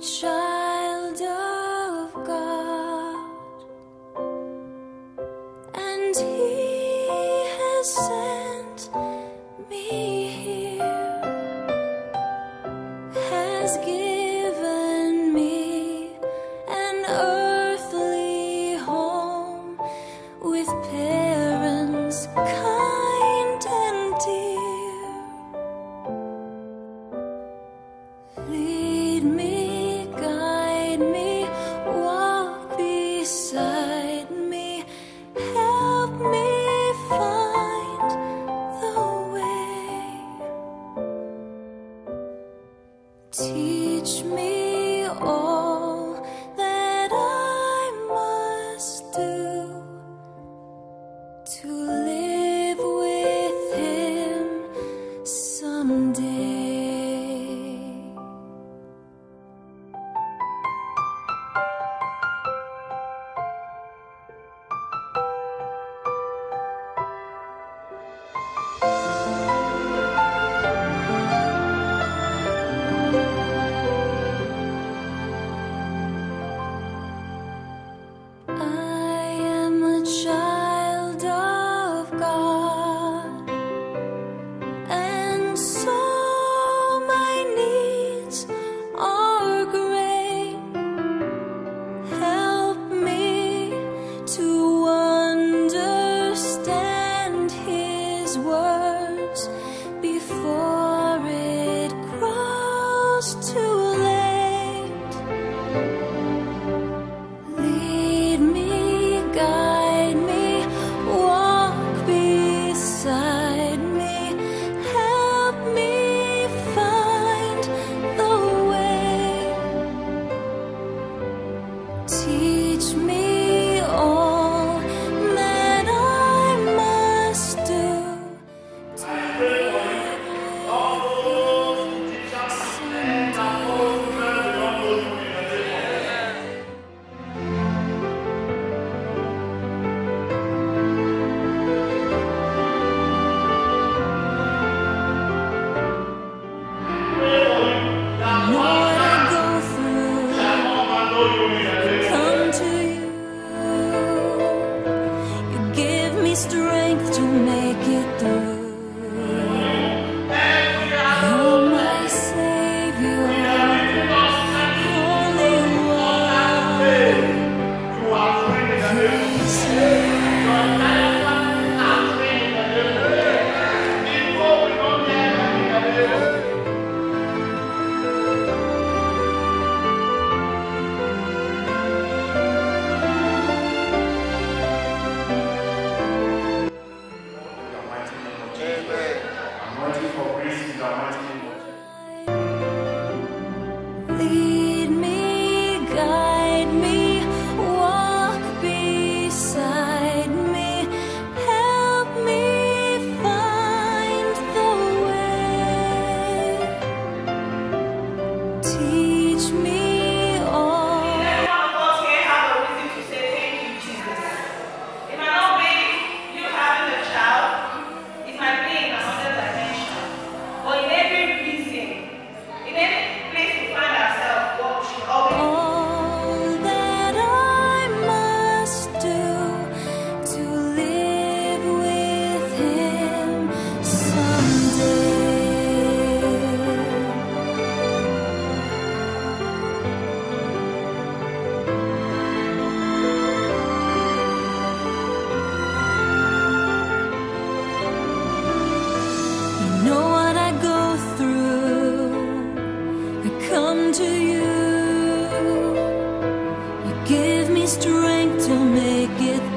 child of God, and He has sent me here, has given me an earthly home with. Pain. Teach me all that I must do to strength to make it through. Give me strength to make it